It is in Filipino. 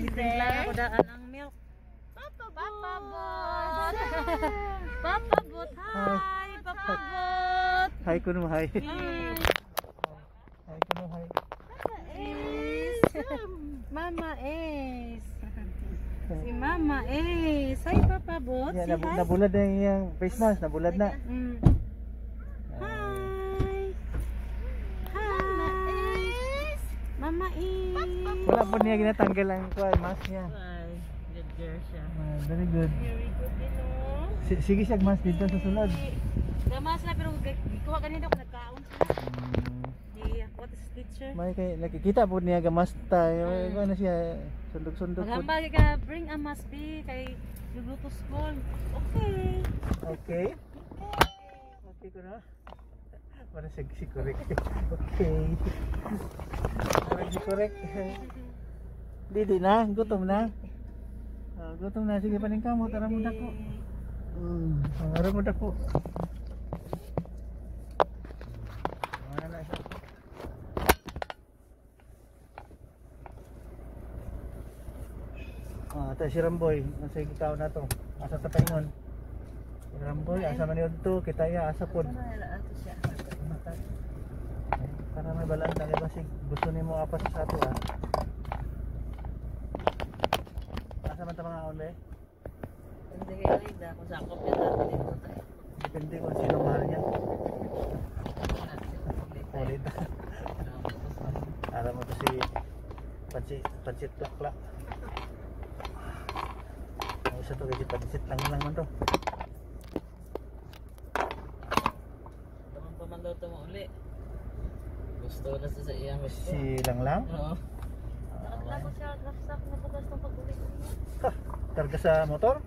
Bibring lang ako daan ang milk. Papa Papa Bot! Papa Bot! Hi! Papa Bot! Hi kuno hi. Hi! Hi kuno hi. Ace! Mama Ace! Si Mama Ace! Hi Papa Bot! Yan Si nabu- hi! nabulad na yung face mask, nabulad na. Mm. Hi! Hi! Mama Ace! Wala po niya ginatanggal ang kuan mask niya. Good girl siya. Ah, very good. Very good din oh. Si- Sige siya mask dito sa sulod. Gamas na pero gikuha kanina ako nagkaon sila. Hmm. Di what is teacher? May kay nakikita po niya gamas tayo. Mm. Ano siya sundok-sundok po. Maghambal ka bring a must be kay you go to school. Okay. Okay. Okay ko na. Para si, si correct. Okay. Para si correct. Didi na, gutom na. Ah, gutom na, sige paning kamo, tara mo dako. Hmm, tara mo dako. Ah, ito si Ramboy. Nasa ikaw na to. Asa sa paingon. Si Ramboy, asa man yun to. Kita ya, asa siya. Para may balaan si gusto ni mo apas sa ato ah. Asa man ta mga uli? Hindi kay Rida kung sa ako pita dito tayo. Depende kung sino mahal niya. Ulit. Alam mo to si Pansit, Pansit Plakla. Ang isa to kasi Pansit lang lang man to. Tamang pa man daw ito uli. Gusto na sa iyang gusto. Si lang lang. Oo. Ah, Nakakita ko siya, nakasap na bukas ng pag-uli. Ha, karga sa motor?